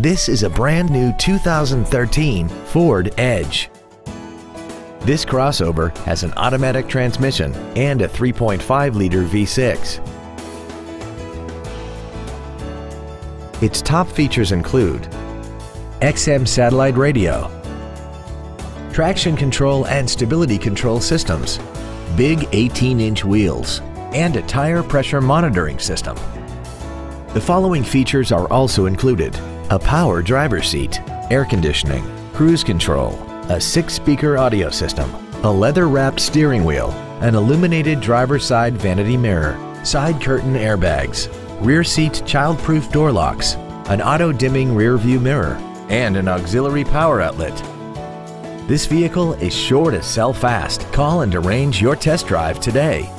This is a brand new 2013 Ford Edge. This crossover has an automatic transmission and a 3.5-liter V6. Its top features include XM satellite radio, traction control and stability control systems, big 18-inch wheels, and a tire pressure monitoring system. The following features are also included. A power driver seat, air conditioning, cruise control, a six-speaker audio system, a leather-wrapped steering wheel, an illuminated driver's side vanity mirror, side curtain airbags, rear seat child-proof door locks, an auto-dimming rear view mirror, and an auxiliary power outlet. This vehicle is sure to sell fast. Call and arrange your test drive today.